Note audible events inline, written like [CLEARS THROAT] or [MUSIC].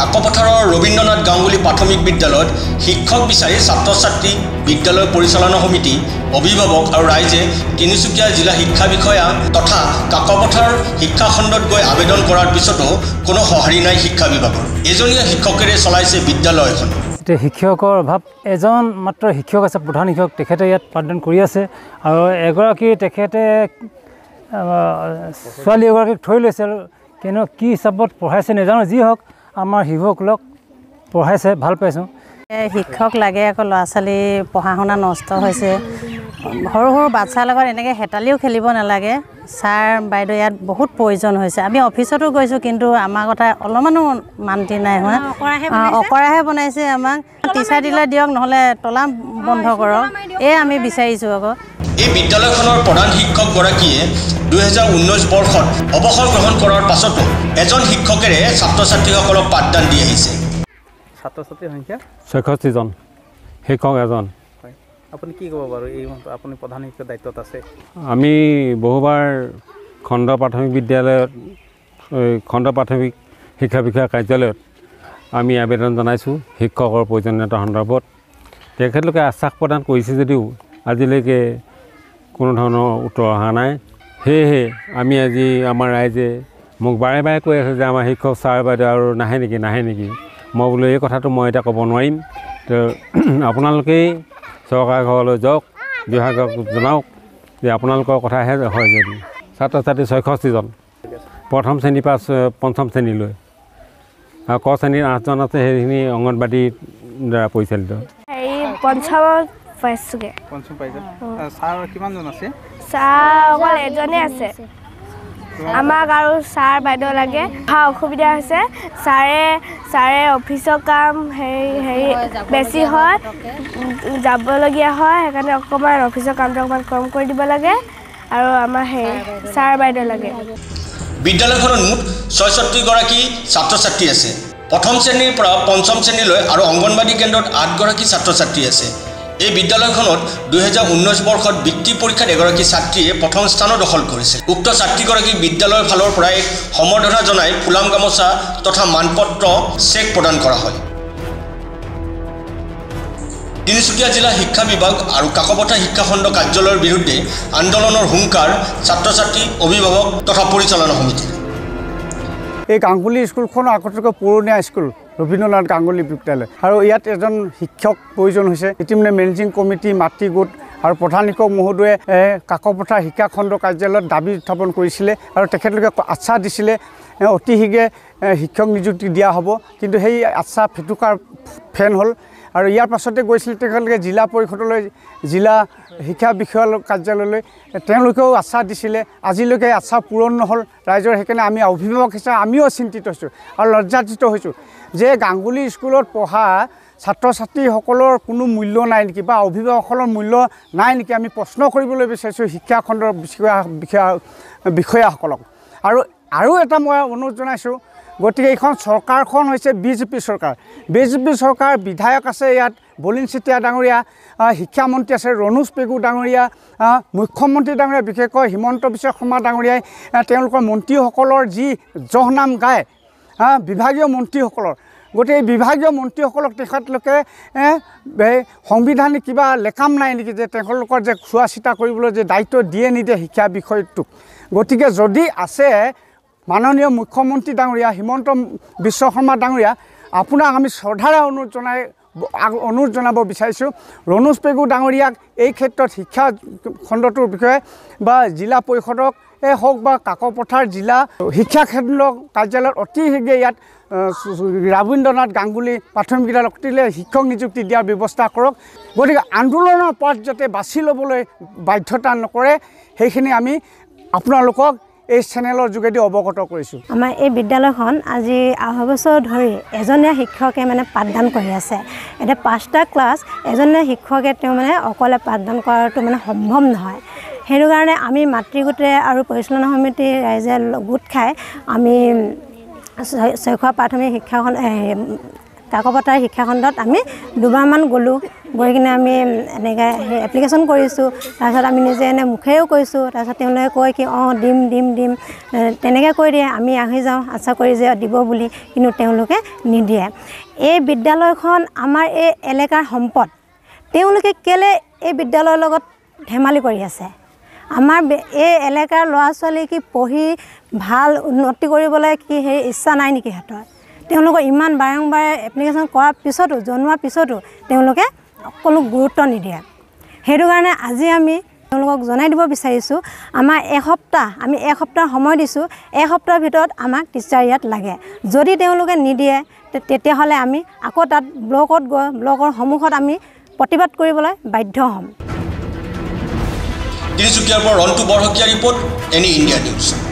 কাকপথাৰৰ ৰবীন্দ্ৰনাথ গাংগুলী প্ৰাথমিক বিদ্যালয়ত শিক্ষক বিচাৰি ছাত্ৰ ছাত্ৰী বিদ্যালয় পৰিচালনা সমিতি অভিভাৱক আৰু ৰাইজে তিনিচুকীয়া জিলা শিক্ষা বিষয়া তথা কাকপথাৰ শিক্ষা খণ্ডত গৈ আবেদন কৰাৰ পিছতো কোনো সঁহাৰি নাই শিক্ষা বিভাগৰ। এজনীয়া শিক্ষকেৰে চলাইছে বিদ্যালয় এখন। এতিয়া শিক্ষকৰ অভাৱ এজন মাত্ৰ শিক্ষক আছে প্ৰধান শিক্ষক তেখেতে ইয়াত পাঠদান কৰি আছে আৰু এগৰাকী তেখেতে ছোৱালী এগৰাকীক থৈ লৈছে আৰু কেনে কি হিচাপত পঢ়াইছে নাজানো যি হওক আমাৰ শিশুসকলক পঢ়াইছে ভাল পাইছোঁ। শিক্ষক লাগে আকৌ ল'ৰা ছোৱালী পঢ়া শুনা নষ্ট হৈছে। সৰু সৰু বাচ্ছাৰ লগত এনেকৈ হেতালিও খেলিব নালাগে। ছাৰ বাইদেউ ইয়াত বহুত প্ৰয়োজন হৈছে। আমি অফিচতো গৈছোঁ কিন্তু আমাৰ কথা অলপমানো মান্তি নাই হোৱা। অকৰাহে বনাইছে? আমাক। টিচাৰ দিলে দিয়ক। নহ'লে তলা বন্ধ কৰক। এই আমি বিচাৰিছোঁ আকৌ। এই বিদ্যালয়খনৰ প্ৰধান শিক্ষকগৰাকীয়ে দুহেজাৰ ঊনৈছ বৰ্ষত অৱসৰ গ্ৰহণ কৰাৰ পাছতো এজন শিক্ষকেৰে ছাত্ৰ ছাত্ৰীসকলক পাঠদান দি আহিছে। ছাত্ৰ ছাত্ৰীৰ সংখ্যা? ছয়ষষ্ঠিজন। শিক্ষক এজন। হয়। আপুনি কি ক'ব বাৰু? এই আপুনি প্ৰধান শিক্ষকৰ দায়িত্বত আছে। আমি বহুবাৰ খণ্ড প্ৰাথমিক বিদ্যালয়ত খণ্ড প্ৰাথমিক শিক্ষা বিষয়া কাৰ্যালয়ত আমি আবেদন জনাইছোঁ শিক্ষকৰ প্ৰয়োজনীয়তা সন্দৰ্ভত। তেখেতলোকে আশ্বাস প্ৰদান কৰিছে যদিও আজিলৈকে কোনো ধৰণৰ উত্তৰ অহা নাই। সেয়েহে আমি আজি আমাৰ ৰাইজে মোক বাৰে বাৰে কৈ আছে যে আমাৰ শিক্ষক ছাৰ বাইদেউ আৰু নাহে নেকি নাহে নেকি। মই বোলো এই কথাটো মই এতিয়া ক'ব নোৱাৰিম। তো [CLEARS THROAT] আপোনালোকেই চৰকাৰ ঘৰলৈ যাওক বিভাগক জনাওক যে আপোনালোকৰ কথাহে হয় যদি। ছাত্ৰ ছাত্ৰী ছয়ষষ্ঠিজন প্ৰথম শ্ৰেণীৰ পৰা পঞ্চম শ্ৰেণীলৈ। আৰু ক শ্ৰেণীৰ আঠজন আছে সেইখিনি অংগনবাদীৰ দ্বাৰা পৰিচালিত। হেৰি পঞ্চমত পাইছোঁগৈ। পঞ্চম পাইছে। ছাৰ কিমানজন আছে? ছাৰ অকল এজনে আছে। আমাক আৰু ছাৰ বাইদেউ লাগে। অহা অসুবিধা হৈছে। ছাৰে ছাৰে অফিচৰ কাম হেৰি হেৰি বেছি হয়। যাবলগীয়া হয় সেইকাৰণে অকণমান অফিচৰ কামটো অকণমান কম কৰি দিব লাগে। আৰু আমাৰ হেৰি ছাৰ বাইদেউ লাগে। বিদ্যালয়খনত মুঠ ছয়ষষ্ঠিগৰাকী ছাত্ৰ ছাত্ৰী আছে। প্ৰথম শ্ৰেণীৰ পৰা পঞ্চম শ্ৰেণীলৈ আৰু অংগনবাদী কেন্দ্ৰত আঠগৰাকী ছাত্ৰ ছাত্ৰী আছে। এই বিদ্যালয়খনত দুহেজাৰ ঊনৈছ বৰ্ষত বৃত্তি পৰীক্ষাত এগৰাকী ছাত্ৰীয়ে প্ৰথম স্থানো দখল কৰিছিল। উক্ত ছাত্ৰীগৰাকীক বিদ্যালয়ৰ ফালৰ পৰাই সম্বৰ্ধনা জনাই ফুলাম গামোচা তথা মানপত্ৰ চেক প্ৰদান কৰা হয়। তিনিচুকীয়া জিলা শিক্ষা বিভাগ আৰু কাকপথাৰ শিক্ষাখণ্ড কাৰ্যালয়ৰ বিৰুদ্ধে আন্দোলনৰ হুংকাৰ ছাত্ৰ ছাত্ৰী অভিভাৱক তথা পৰিচালনা সমিতিৰ এই গাংগুলী স্কুলখন আগতকৈ পুৰণীয়া স্কুল ৰবীন্দ্ৰনাথ গাংগুলী বিদ্যালয়। আৰু ইয়াত এজন শিক্ষক প্ৰয়োজন হৈছে। ইতিমধ্যে মেনেজিং কমিটি মাতৃ গোট আৰু প্ৰধান শিক্ষক মহোদয়ে এ, কাকপথাৰ শিক্ষাখণ্ড কাৰ্যালয়ত দাবী উত্থাপন কৰিছিলে আৰু তেখেতলোকে আশ্বাস দিছিলে অতি শীঘ্ৰে শিক্ষক নিযুক্তি দিয়া হ'ব। কিন্তু সেই আশ্বাস ফেটুকাৰ ফেন হ'ল। আৰু ইয়াৰ পাছতে গৈছিল তেখেতলোকে জিলা পৰিষদলৈ জিলা শিক্ষা বিষয়ালয় কাৰ্যালয়লৈ। তেওঁলোকেও আশ্বাস দিছিলে আজিলৈকে আশ্বাস পূৰণ নহ'ল। ৰাইজৰ সেইকাৰণে আমি অভিভাৱক হিচাপে আমিও চিন্তিত হৈছোঁ আৰু লজ্জাতিত হৈছোঁ যে গাংগুলী স্কুলত পঢ়া ছাত্ৰ ছাত্ৰীসকলৰ কোনো মূল্য নাই নেকি বা অভিভাৱকসকলৰ মূল্য নাই নেকি আমি প্ৰশ্ন কৰিবলৈ বিচাৰিছোঁ শিক্ষাখণ্ডৰ বিষয়া বিষয়াসকলক। আৰু আৰু এটা মই অনুৰোধ জনাইছোঁ গতিকে এইখন চৰকাৰখন হৈছে বিজেপি চৰকাৰ। বিজেপি চৰকাৰ বিধায়ক আছে ইয়াত বলিন চেতিয়া ডাঙৰীয়া শিক্ষামন্ত্ৰী আছে ৰণোজ পেগু ডাঙৰীয়া মুখ্যমন্ত্ৰী ডাঙৰীয়া বিশেষকৈ হিমন্ত বিশ্ব শৰ্মা ডাঙৰীয়াই তেওঁলোকৰ মন্ত্ৰীসকলৰ যি জহনাম গায় বিভাগীয় মন্ত্ৰীসকলৰ। গতিকে এই বিভাগীয় মন্ত্ৰীসকলক তেখেতলোকে সংবিধানিক কিবা লেকাম নাই নেকি যে তেওঁলোকৰ যে চোৱা চিতা কৰিবলৈ যে দায়িত্ব দিয়ে নিদিয়ে শিক্ষা বিষয়টোক। গতিকে যদি আছে মাননীয় মুখ্যমন্ত্ৰী ডাঙৰীয়া হিমন্ত বিশ্ব শৰ্মা ডাঙৰীয়া আপোনাক আমি শ্ৰদ্ধাৰে অনুৰোধ জনাই অনুৰোধ জনাব বিচাৰিছোঁ। ৰণোজ পেগু ডাঙৰীয়াক এই ক্ষেত্ৰত শিক্ষা খণ্ডটোৰ বিষয়ে বা জিলা পৰিষদক এই হওক বা কাকপথাৰ জিলা শিক্ষা কেন্দ্ৰ কাৰ্যালয়ত অতি শীঘ্ৰে ইয়াত ৰবীন্দ্ৰনাথ গাংগুলী প্ৰাথমিক বিদ্যালয়ত অতিলে শিক্ষক নিযুক্তি দিয়াৰ ব্যৱস্থা কৰক। গতিকে আন্দোলনৰ পথ যাতে বাছি ল'বলৈ বাধ্যতা নকৰে সেইখিনি আমি আপোনালোকক এই চেনেলৰ যোগেদি অৱগত কৰিছোঁ। আমাৰ এই বিদ্যালয়খন আজি আঢ়ৈ বছৰ ধৰি এজনীয়া শিক্ষকে মানে পাঠদান কৰি আছে। এতিয়া পাঁচটা ক্লাছ এজনীয়া শিক্ষকে তেওঁ মানে অকলে পাঠদান কৰাটো মানে সম্ভৱ নহয়। সেইটো কাৰণে আমি মাতৃগোটে আৰু পৰিচালনা সমিতিৰ ৰাইজে গোট খাই আমি ছয়খোৱা প্ৰাথমিক শিক্ষাখন কাকপথাৰ শিক্ষাখণ্ডত আমি দুবাৰমান গ'লোঁ। গৈ কিনে আমি এনেকৈ সেই এপ্লিকেশ্যন কৰিছোঁ। তাৰপিছত আমি নিজে এনে মুখেৰেও কৈছোঁ। তাৰপিছত তেওঁলোকে কয় কি অঁ দিম দিম দিম। তেনেকৈ কৈ দিয়ে। আমি আহি যাওঁ। আশা কৰি যে দিব বুলি। কিন্তু তেওঁলোকে নিদিয়ে। এই বিদ্যালয়খন আমাৰ এই এলেকাৰ সম্পদ। তেওঁলোকে কেলৈ এই বিদ্যালয়ৰ লগত ধেমালি কৰি আছে? আমাৰ এই এলেকাৰ ল'ৰা ছোৱালী কি পঢ়ি ভাল উন্নতি কৰিবলৈ কি সেই ইচ্ছা নাই নেকি সিহঁতৰ? তেওঁলোকৰ ইমান বাৰম্বাৰ এপ্লিকেশ্যন কৰাৰ পিছতো জনোৱাৰ পিছতো তেওঁলোকে অকণো গুৰুত্ব নিদিয়ে। সেইটো কাৰণে আজি আমি তেওঁলোকক জনাই দিব বিচাৰিছোঁ আমাৰ এসপ্তাহ আমি এসপ্তাহ সময় দিছোঁ এসপ্তাহৰ ভিতৰত আমাক টিচাৰ ইয়াত লাগে। যদি তেওঁলোকে নিদিয়ে তেতিয়াহ'লে আমি আকৌ তাত ব্লকত গৈ ব্লকৰ সন্মুখত আমি প্ৰতিবাদ কৰিবলৈ বাধ্য হ'ম। তিনিচুকীয়াৰ পৰা Rontu Borshakiya report any India news.